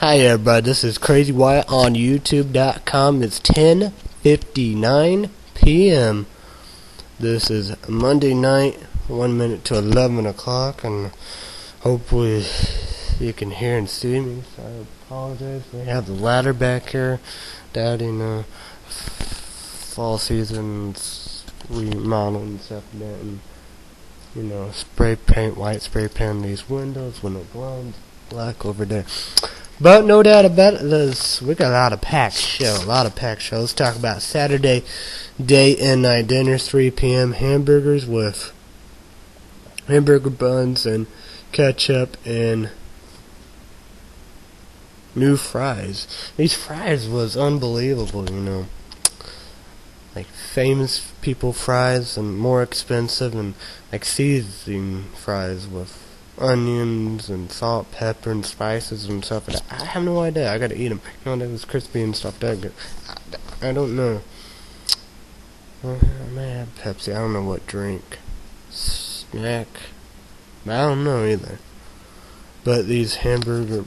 Hi everybody, this is Crazy Wyatt on YouTube.com. It's 10.59 p.m. This is Monday night, 1 minute to 11 o'clock, and hopefully you can hear and see me. So I apologize. We have the ladder back here, doubting uh, fall season's remodel and stuff that, and you know, spray paint, white spray paint these windows, window blinds, black over there. But no doubt about it, this, we got a lot of packed show, a lot of packed show. Let's talk about Saturday day and night dinners, 3 p.m. hamburgers with hamburger buns and ketchup and new fries. These fries was unbelievable, you know like famous people fries and more expensive and like seasoning fries with onions and salt, pepper, and spices and stuff. And I have no idea. I gotta eat them. You know, they was crispy and stuff. That. I, don't know. I may have Pepsi. I don't know what drink. Snack. I don't know either. But these hamburger,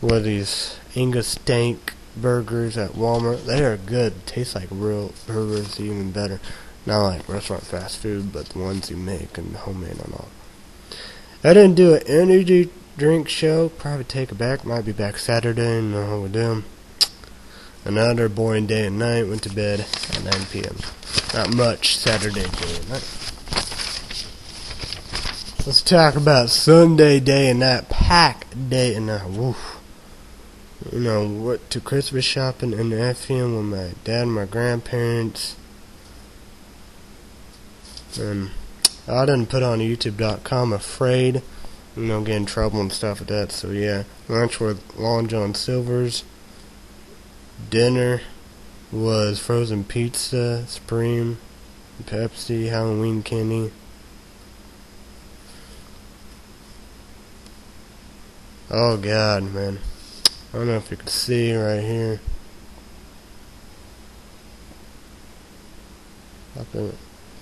what these Angus Stank burgers at Walmart. They are good. Taste like real burgers, even better. Not like restaurant fast food, but the ones you make and homemade and all. I didn't do an energy drink show. Probably take it back. Might be back Saturday how we do. Another boring day and night. Went to bed at 9 p.m. Not much Saturday day and night. Let's talk about Sunday day and night. Pack day and night. Woof you know, went to Christmas shopping in the FM with my dad and my grandparents. And I didn't put on YouTube.com afraid, you know, get in trouble and stuff like that. So yeah, lunch with Long John Silver's. Dinner was frozen pizza, Supreme, Pepsi, Halloween candy. Oh God, man. I don't know if you can see right here.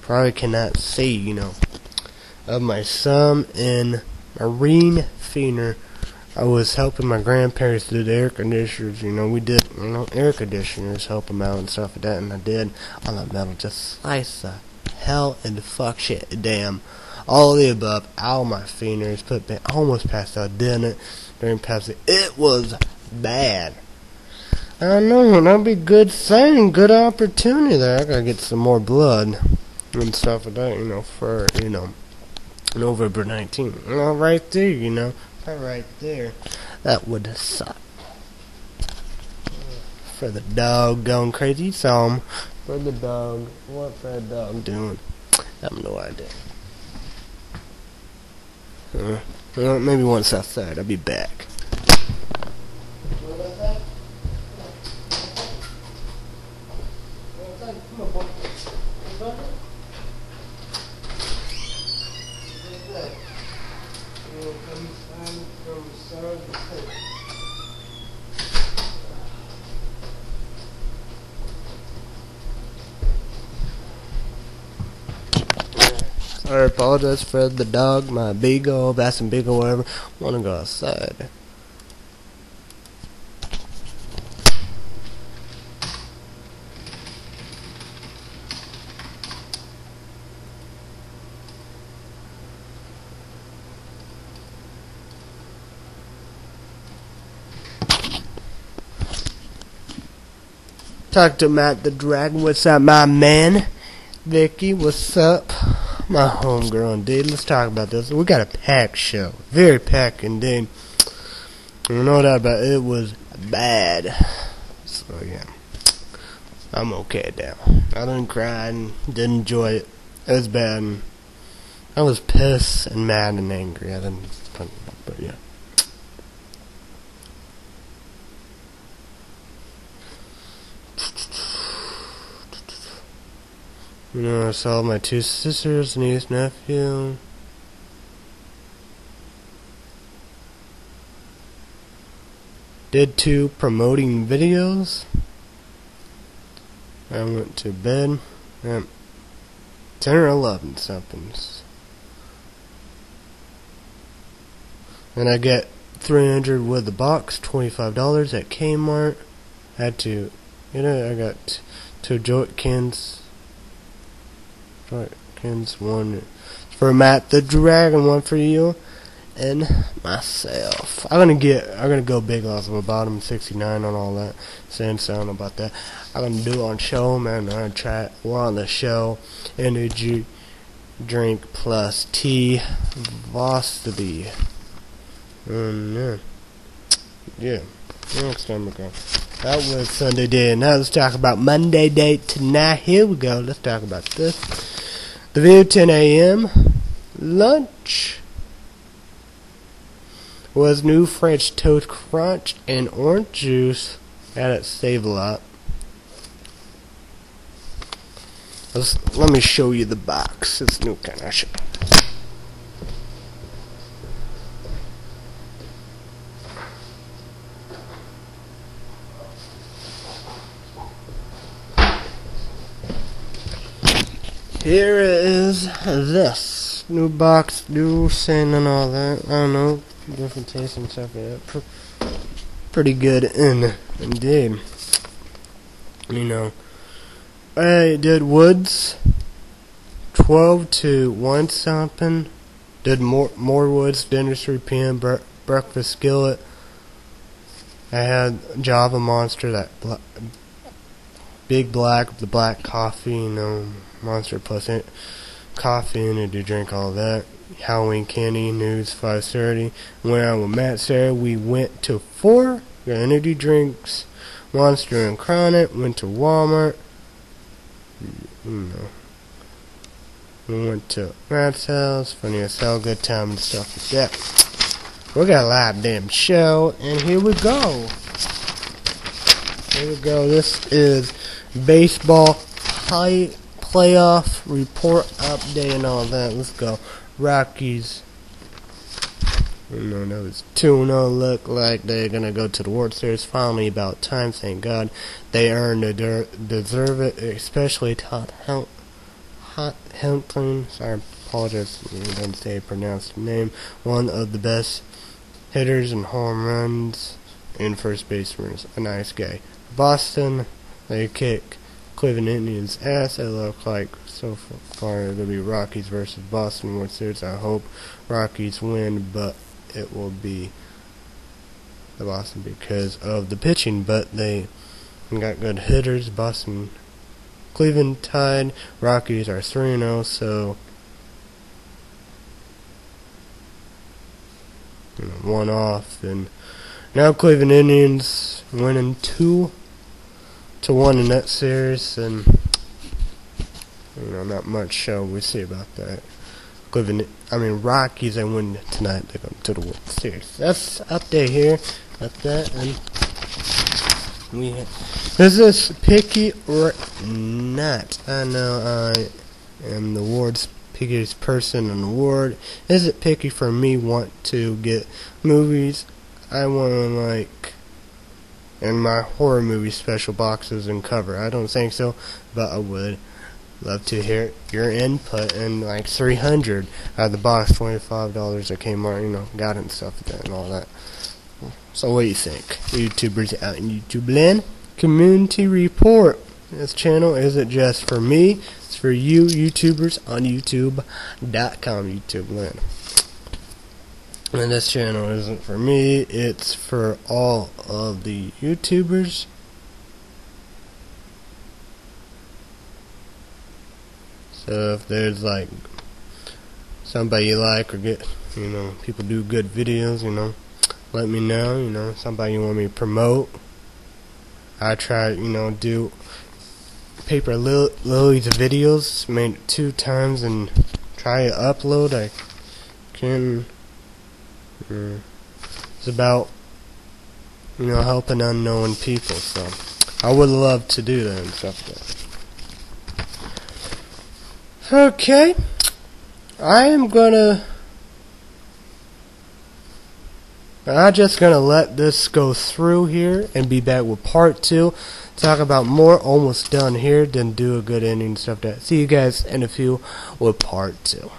Probably cannot see, you know. Of my son in Marine Feener, I was helping my grandparents do the air conditioners. You know, we did, you know, air conditioners, help them out and stuff like that. And I did on the metal, just slice the hell and the fuck shit, damn. All the above, all my feeners, put, almost passed out, didn't during Pepsi. It was bad. I know, and that'd be good thing, good opportunity there. I gotta get some more blood and stuff like that, you know, for, you know, November 19th. You know, right there, you know, right there. That would suck. For the dog going crazy, saw. For the dog, what's that dog doing? I have no idea. Uh, well, maybe once outside, I'll be back. I apologize for the dog, my beagle, Basset Beagle, whatever. Want to go outside. Talk to Matt the Dragon. What's up, my man? Vicky, what's up? My homegrown dude. Let's talk about this. We got a packed show. Very packed indeed. You know that about it was bad. So yeah. I'm okay now. I didn't cry and didn't enjoy it. It was bad. I was pissed and mad and angry. I didn't but yeah. You know, I saw my two sisters, niece, nephew. Did two promoting videos. I went to bed at 10 or 11 something. And I get 300 with the box, $25 at Kmart. Had to, you know, I got two Joitkins. Joitkins, one for Matt the Dragon, one for you, and myself. I'm gonna get, I'm gonna go big off of a bottom 69 on all that. Same sound about that. I'm gonna do it on show, man. Gonna try. We're on the show. Energy drink plus tea. Vosity. Um, yeah. Yeah. Next time. That was Sunday day. Now let's talk about Monday day tonight. Here we go. Let's talk about this. The View 10 a.m. Lunch was new French toast crunch and orange juice. Had it save a lot. Let's, let me show you the box. It's new kind of shit. Here is this new box, new scent and all that. I don't know, different taste and stuff like pretty good in indeed. You know, I did Woods, twelve to one something. Did more more Woods dinner three p.m. Bre- breakfast skillet. I had Java Monster that big black the black coffee, you know Monster plus in, coffee and to drink all that. Halloween candy, news 5:30. Went out with Matt, Sarah. We went to four. Got energy drinks, Monster and Chronic. Went to Walmart. We went to Matt's house. Funny as hell. Good time and stuff like that. We got a live damn show, and here we go. Here we go. This is baseball high playoff report update and all that. Let's go. Rockies. No, no, it's 2 0. Look like they're going to go to the World Series. Finally, about time, thank God. They earned it, deserve it, especially Todd Hel- Hot Helton. Sorry, I apologize. I didn't say pronounced name. One of the best hitters and home runs and first baseman. A nice guy. Boston, they kick Cleveland Indians ass. It looks like so far it'll be Rockies versus Boston World Series. I hope Rockies win, but it will be the Boston because of the pitching. But they got good hitters. Boston, Cleveland tied. Rockies are 3 0, so. One off, and now Cleveland Indians winning two to one in that series, and you know, not much show we see about that. Cleveland, I mean, Rockies, they win tonight. They go to the World Series. That's update here. At that, and we have, is this picky or not? I know I am the ward's pickiest person in the ward. Is it picky for me want to get movies? I want to like and my horror movie special boxes and cover. I don't think so, but I would love to hear your input and like 300 out of the box, $25 at Kmart, you know, got it and stuff like that and all that. So what do you think? YouTubers out in YouTube land? Community report. This channel isn't just for me, it's for you YouTubers on YouTube.com, YouTube land. And this channel isn't for me, it's for all of the YouTubers. So if there's like somebody you like or get, you know, people do good videos, you know, let me know, you know, somebody you want me to promote. I try, you know, do Paper Lily's videos, made two times and try to upload. I can Mm. It's about, you know, helping unknown people. So I would love to do that and stuff. Okay, I am gonna. I'm just gonna let this go through here and be back with part two. Talk about more. Almost done here. Then do a good ending and stuff. That. See you guys in a few with part two.